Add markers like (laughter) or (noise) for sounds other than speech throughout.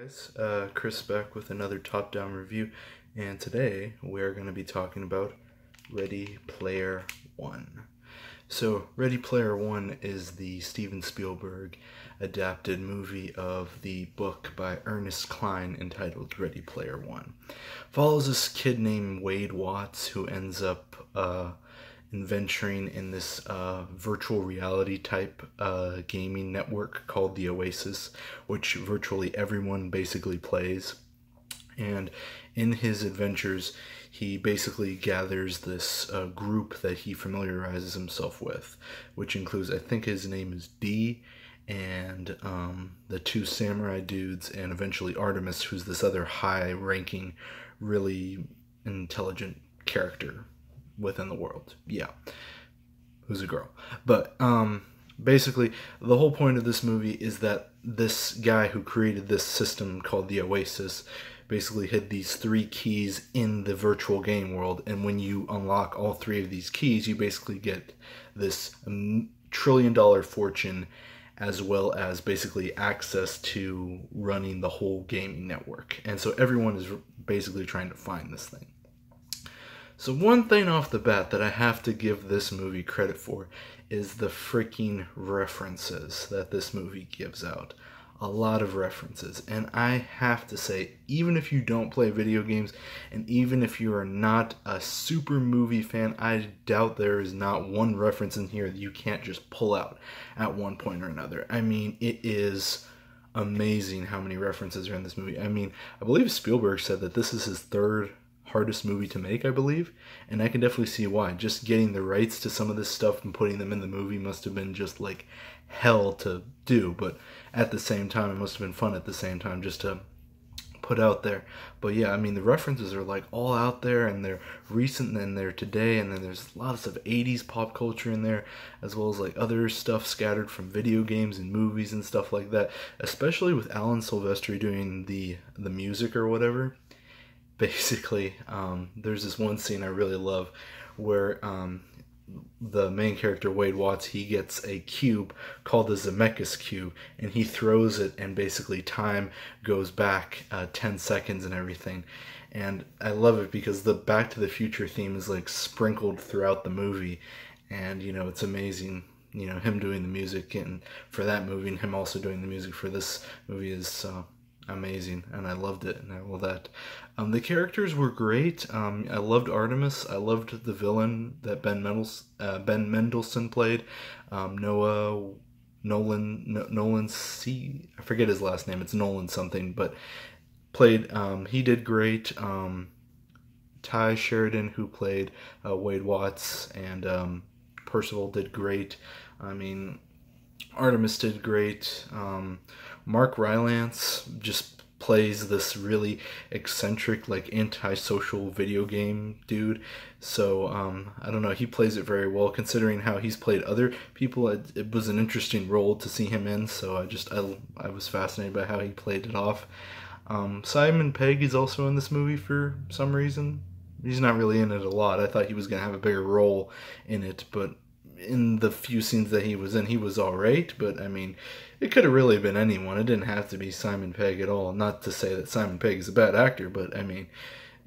guys, uh, Chris back with another top-down review, and today we're going to be talking about Ready Player One. So, Ready Player One is the Steven Spielberg adapted movie of the book by Ernest Cline entitled Ready Player One. Follows this kid named Wade Watts who ends up uh, venturing in this uh, virtual reality type uh, gaming network called the Oasis, which virtually everyone basically plays. And in his adventures, he basically gathers this uh, group that he familiarizes himself with, which includes, I think his name is D, and um, the two samurai dudes, and eventually Artemis, who's this other high ranking, really intelligent character within the world. Yeah. Who's a girl. But um basically the whole point of this movie is that this guy who created this system called the Oasis basically hid these three keys in the virtual game world and when you unlock all three of these keys you basically get this trillion dollar fortune as well as basically access to running the whole gaming network. And so everyone is basically trying to find this thing. So, one thing off the bat that I have to give this movie credit for is the freaking references that this movie gives out. A lot of references. And I have to say, even if you don't play video games, and even if you are not a super movie fan, I doubt there is not one reference in here that you can't just pull out at one point or another. I mean, it is amazing how many references are in this movie. I mean, I believe Spielberg said that this is his third hardest movie to make, I believe, and I can definitely see why. Just getting the rights to some of this stuff and putting them in the movie must have been just like hell to do, but at the same time, it must have been fun at the same time just to put out there. But yeah, I mean, the references are like all out there and they're recent and they're today, and then there's lots of 80s pop culture in there, as well as like other stuff scattered from video games and movies and stuff like that, especially with Alan Silvestri doing the the music or whatever basically um, there's this one scene i really love where um, the main character wade watts he gets a cube called the zemeckis cube and he throws it and basically time goes back uh, 10 seconds and everything. And i love it because the back to the future theme is like sprinkled throughout the movie. And you know it's amazing you know him doing the music and for that movie and him also doing the music for this movie is uh, amazing, and I loved it, and love that. Um, the characters were great. Um, I loved Artemis. I loved the villain that Ben Mendels, uh, Ben Mendelsohn played. Um, Noah Nolan no, Nolan C. I forget his last name. It's Nolan something, but played. Um, he did great. Um, Tye Sheridan, who played uh, Wade Watts, and um, Parzival did great. I mean, Artemis did great. Um, Mark Rylance just plays this really eccentric, like antisocial video game dude. So um, I don't know, he plays it very well considering how he's played other people. It, it, was an interesting role to see him in. So I just I, I was fascinated by how he played it off. Um, Simon Pegg is also in this movie for some reason. He's not really in it a lot. I thought he was gonna have a bigger role in it, but in the few scenes that he was in, he was all right. But I mean, it could have really been anyone. It didn't have to be Simon Pegg at all. Not to say that Simon Pegg is a bad actor, but I mean,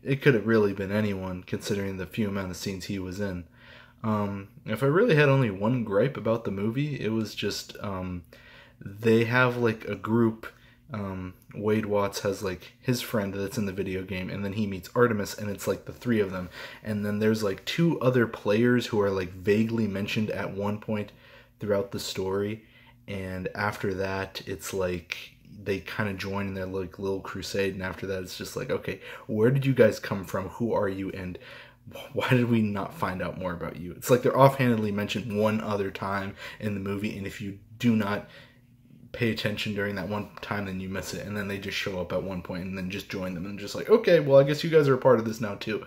it could have really been anyone considering the few amount of scenes he was in. Um, if I really had only one gripe about the movie, it was just um, they have like a group um, Wade Watts has like his friend that's in the video game, and then he meets Artemis, and it's like the three of them. And then there's like two other players who are like vaguely mentioned at one point throughout the story, and after that, it's like they kind of join in their like little crusade, and after that, it's just like, okay, where did you guys come from? Who are you? And (laughs) why did we not find out more about you? It's like they're offhandedly mentioned one other time in the movie, and if you do not pay attention during that one time, then you miss it, and then they just show up at one point and then just join them and just like, okay, well, I guess you guys are a part of this now too.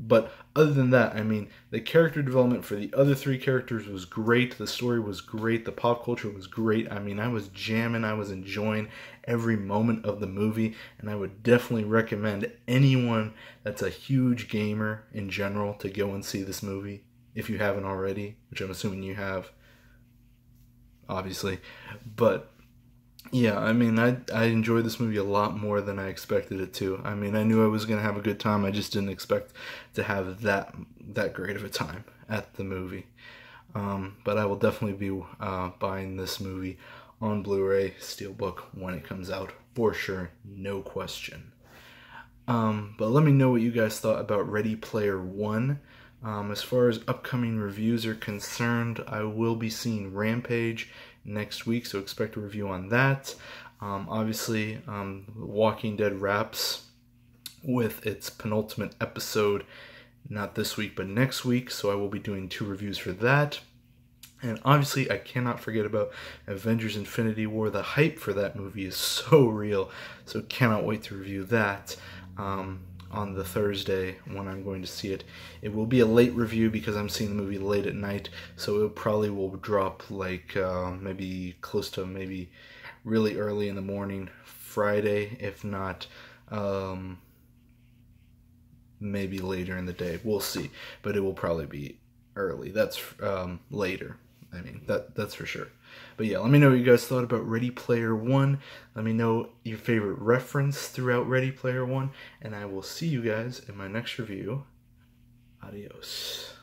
But other than that, I mean, the character development for the other three characters was great. The story was great. The pop culture was great. I mean, I was jamming. I was enjoying every moment of the movie, and I would definitely recommend anyone that's a huge gamer in general to go and see this movie if you haven't already, which I'm assuming you have, obviously. But yeah, I mean, I I enjoyed this movie a lot more than I expected it to. I mean, I knew I was gonna have a good time. I just didn't expect to have that that great of a time at the movie. Um, but I will definitely be uh, buying this movie on Blu-ray Steelbook when it comes out for sure, no question. Um, but let me know what you guys thought about Ready Player One. Um, as far as upcoming reviews are concerned, I will be seeing Rampage next week, so expect a review on that. Um, obviously, um, Walking Dead wraps with its penultimate episode, not this week, but next week, so I will be doing two reviews for that. And obviously, I cannot forget about Avengers Infinity War. The hype for that movie is so real, so cannot wait to review that. Um, on the Thursday when I'm going to see it. It will be a late review because I'm seeing the movie late at night, so it probably will drop like uh, maybe close to maybe really early in the morning Friday, if not um, maybe later in the day. We'll see, but it will probably be early. That's um, later. I mean, that that's for sure. But yeah, let me know what you guys thought about Ready Player One. Let me know your favorite reference throughout Ready Player One, and I will see you guys in my next review. Adios.